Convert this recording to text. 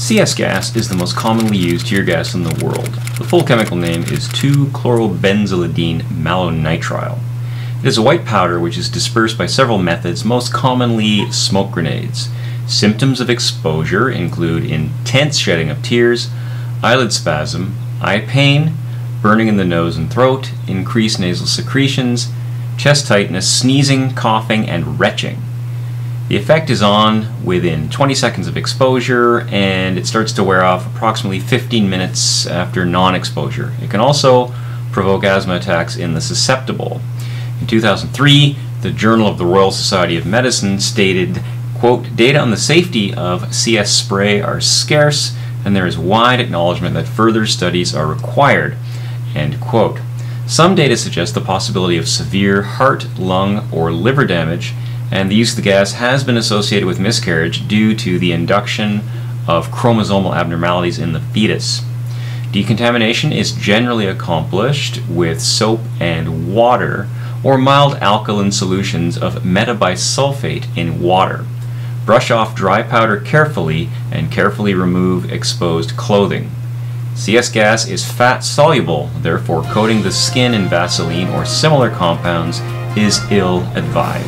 CS gas is the most commonly used tear gas in the world. The full chemical name is 2-chlorobenzylidene malonitrile. It is a white powder which is dispersed by several methods, most commonly smoke grenades. Symptoms of exposure include intense shedding of tears, eyelid spasm, eye pain, burning in the nose and throat, increased nasal secretions, chest tightness, sneezing, coughing, and retching. The effect is on within 20 seconds of exposure and it starts to wear off approximately 15 minutes after non-exposure. It can also provoke asthma attacks in the susceptible. In 2003, the Journal of the Royal Society of Medicine stated, quote, data on the safety of CS spray are scarce and there is wide acknowledgement that further studies are required, end quote. Some data suggest the possibility of severe heart, lung, or liver damage and the use of the gas has been associated with miscarriage due to the induction of chromosomal abnormalities in the fetus. Decontamination is generally accomplished with soap and water or mild alkaline solutions of metabisulfate in water. Brush off dry powder carefully and carefully remove exposed clothing. CS gas is fat soluble, therefore coating the skin in Vaseline or similar compounds is ill advised.